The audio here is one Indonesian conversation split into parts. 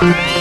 Thank you.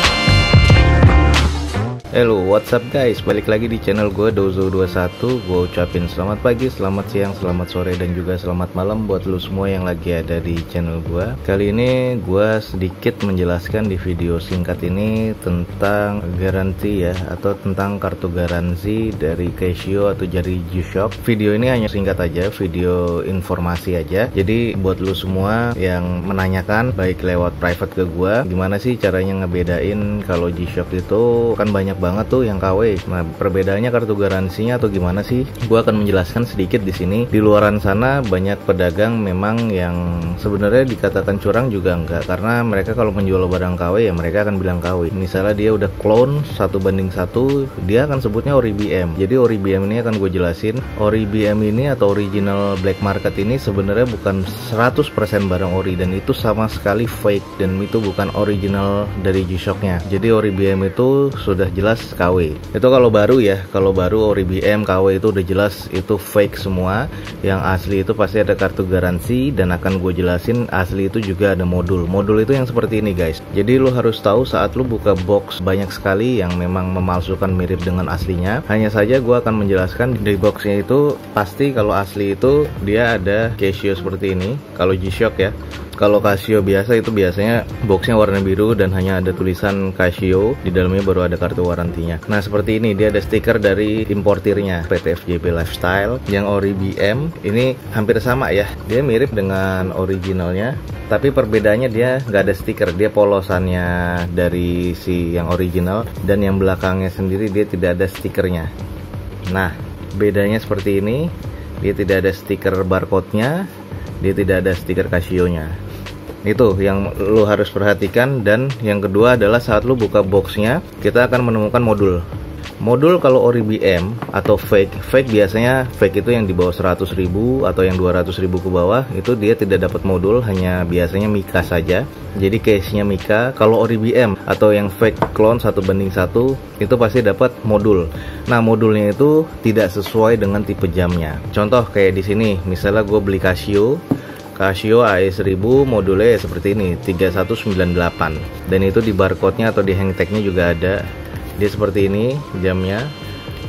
Hello, what's up guys? Balik lagi di channel gue Dozo21. Gue ucapin selamat pagi, selamat siang, selamat sore, dan juga selamat malam Buat lo semua yang lagi ada di channel gue Kali ini gue sedikit menjelaskan di video singkat ini Tentang garansi ya Atau tentang kartu garansi dari Casio atau dari G-Shock. Video ini hanya singkat aja, video informasi aja. Jadi buat lo semua yang menanyakan Baik lewat private ke gue Gimana sih caranya ngebedain kalau G-Shock itu kan banyak banget tuh yang KW. Nah, perbedaannya kartu garansinya atau gimana sih? Gua akan menjelaskan sedikit di sini. Di luaran sana banyak pedagang memang yang sebenarnya dikatakan curang juga enggak karena mereka kalau menjual barang KW ya mereka akan bilang KW. Misalnya dia udah clone satu banding satu, dia akan sebutnya ori BM. Jadi ori BM ini akan gue jelasin. Ori BM ini atau original black market ini sebenarnya bukan 100% barang ori dan itu sama sekali fake dan itu bukan original dari G-Shocknya. Jadi ori BM itu sudah jelas jelas KW itu kalau baru ya kalau baru ori BM KW itu udah jelas itu fake semua. Yang asli itu pasti ada kartu garansi dan akan gue jelasin asli itu juga ada modul. Modul itu yang seperti ini guys. Jadi lo harus tahu saat lo buka box banyak sekali yang memang memalsukan mirip dengan aslinya hanya saja gue akan menjelaskan di boxnya itu pasti kalau asli itu dia ada Casio seperti ini. Kalau G-Shock ya kalau Casio biasa itu biasanya boxnya warna biru dan hanya ada tulisan Casio di dalamnya baru ada kartu warantinya. Nah seperti ini dia ada stiker dari importirnya PT FJP Lifestyle yang ori BM ini hampir sama ya. Dia mirip dengan originalnya tapi perbedaannya dia nggak ada stiker dia polosannya dari si yang original dan yang belakangnya sendiri dia tidak ada stikernya. Nah bedanya seperti ini dia tidak ada stiker barcode-nya dia tidak ada stiker Casio-nya itu yang lo harus perhatikan. Dan yang kedua adalah saat lo buka boxnya kita akan menemukan modul. Modul kalau ori BM atau fake fake biasanya fake itu yang di bawah 100 ribu atau yang 200 ribu ke bawah itu dia tidak dapat modul hanya biasanya Mika saja. Jadi case nya Mika. Kalau ori BM atau yang fake clone satu banding satu itu pasti dapat modul. Nah modulnya itu tidak sesuai dengan tipe jamnya. Contoh kayak di sini misalnya gue beli Casio Casio AE1000 modulnya seperti ini 3198 dan itu di barcode-nya atau di hang tag-nya juga ada. Dia seperti ini jamnya.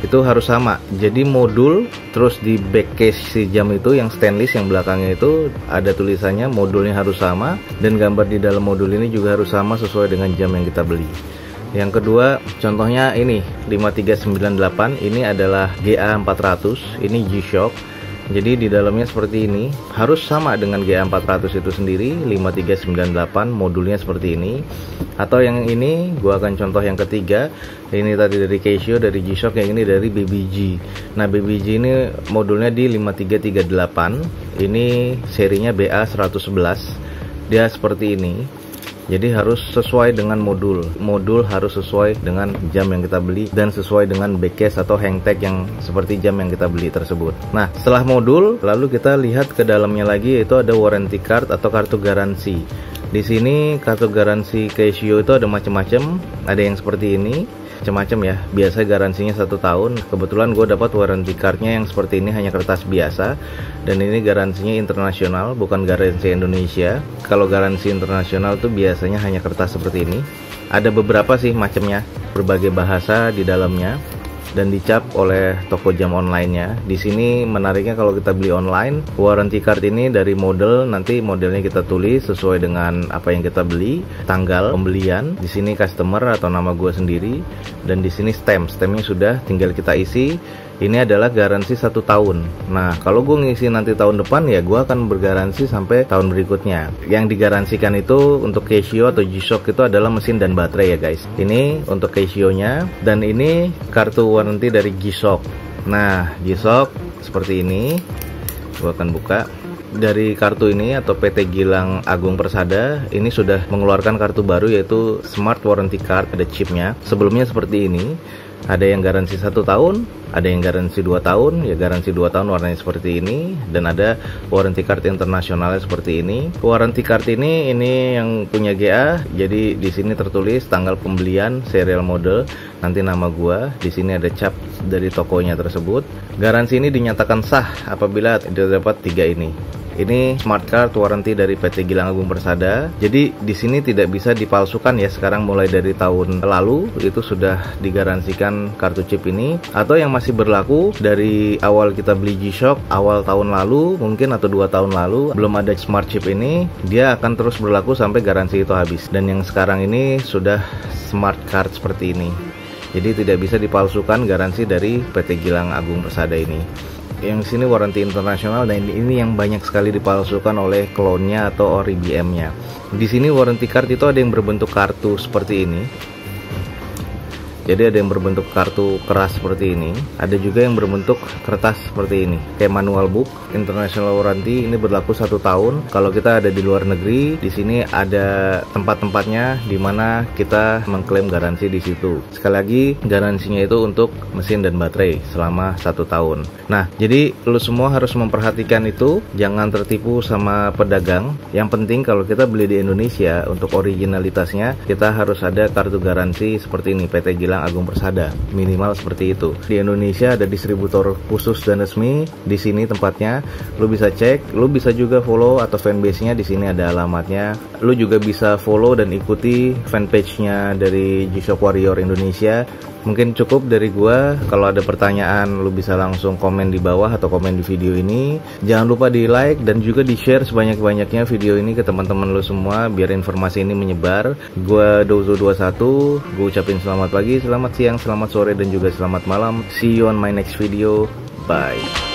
Itu harus sama. Jadi modul terus di back case si jam itu yang stainless yang belakangnya itu ada tulisannya modulnya harus sama. Dan gambar di dalam modul ini juga harus sama sesuai dengan jam yang kita beli. Yang kedua contohnya ini 5398 ini adalah GA400 ini G-Shock jadi di dalamnya seperti ini. Harus sama dengan GA400 itu sendiri 5398 modulnya seperti ini. Atau yang ini gua akan contoh yang ketiga. Ini tadi dari Casio dari G-Shock yang ini dari BBG nah BBG ini modulnya di 5338 ini serinya BA111 dia seperti ini jadi harus sesuai dengan modul. Modul harus sesuai dengan jam yang kita beli dan sesuai dengan backcase atau hang tag yang seperti jam yang kita beli tersebut. Nah setelah modul lalu kita lihat ke dalamnya lagi yaitu ada warranty card atau kartu garansi. Di sini kartu garansi Casio itu ada macam-macam. Ada yang seperti ini macam-macam ya. Biasa garansinya satu tahun. Kebetulan gue dapat warranty cardnya yang seperti ini hanya kertas biasa. Dan ini garansinya internasional bukan garansi Indonesia. Kalau garansi internasional tuh biasanya hanya kertas seperti ini. Ada beberapa sih macamnya berbagai bahasa di dalamnya dan dicap oleh toko jam online-nya. Di sini menariknya kalau kita beli online, warranty card ini dari model nanti modelnya kita tulis sesuai dengan apa yang kita beli, tanggal pembelian, di sini customer atau nama gue sendiri, dan di sini stamp. Stampnya sudah, tinggal kita isi ini adalah garansi satu tahun. Nah, kalau gue ngisi nanti tahun depan ya gue akan bergaransi sampai tahun berikutnya. Yang digaransikan itu untuk Casio atau G-Shock itu adalah mesin dan baterai ya guys. Ini untuk Casio-nya dan ini kartu warranty dari G-Shock. Nah, G-Shock seperti ini. Gue akan buka dari kartu ini atau PT Gilang Agung Persada ini sudah mengeluarkan kartu baru yaitu Smart Warranty Card ada chipnya sebelumnya seperti ini ada yang garansi satu tahun ada yang garansi 2 tahun ya garansi 2 tahun warnanya seperti ini dan ada warranty card internasionalnya seperti ini. Warranty card ini ini yang punya GA jadi di sini tertulis tanggal pembelian serial model nanti nama gua di sini ada cap dari tokonya tersebut. Garansi ini dinyatakan sah apabila dapat tiga ini Ini smart card warranty dari PT Gilang Agung Persada. Jadi di sini tidak bisa dipalsukan ya. Sekarang mulai dari tahun lalu itu sudah digaransikan kartu chip ini. Atau yang masih berlaku dari awal kita beli G-Shock awal tahun lalu mungkin atau dua tahun lalu belum ada smart chip ini dia akan terus berlaku sampai garansi itu habis. Dan yang sekarang ini sudah smart card seperti ini. Jadi tidak bisa dipalsukan garansi dari PT Gilang Agung Persada ini yang sini warranty internasional dan ini yang banyak sekali dipalsukan oleh klonnya atau ori BM-nya. Di sini warranty card itu ada yang berbentuk kartu seperti ini jadi ada yang berbentuk kartu keras seperti ini, ada juga yang berbentuk kertas seperti ini, kayak manual book. International warranty ini berlaku satu tahun. Kalau kita ada di luar negeri, di sini ada tempat-tempatnya di mana kita mengklaim garansi di situ. Sekali lagi, garansinya itu untuk mesin dan baterai selama satu tahun. Nah, jadi lu semua harus memperhatikan itu, jangan tertipu sama pedagang. Yang penting kalau kita beli di Indonesia untuk originalitasnya, kita harus ada kartu garansi seperti ini PT Gilang Agung Persada. Minimal seperti itu. Di Indonesia ada distributor khusus dan resmi. Di sini tempatnya. Lu bisa cek, lu bisa juga follow atau fanbase-nya di sini ada alamatnya. Lu juga bisa follow dan ikuti fanpage-nya dari G-Shock Warrior Indonesia Mungkin cukup dari gua. Kalau ada pertanyaan lu bisa langsung komen di bawah atau komen di video ini. Jangan lupa di like dan juga di share sebanyak-banyaknya video ini ke teman-teman lu semua biar informasi ini menyebar. Gua Dozo21, gua ucapin selamat pagi, selamat siang, selamat sore dan juga selamat malam. See you on my next video. Bye.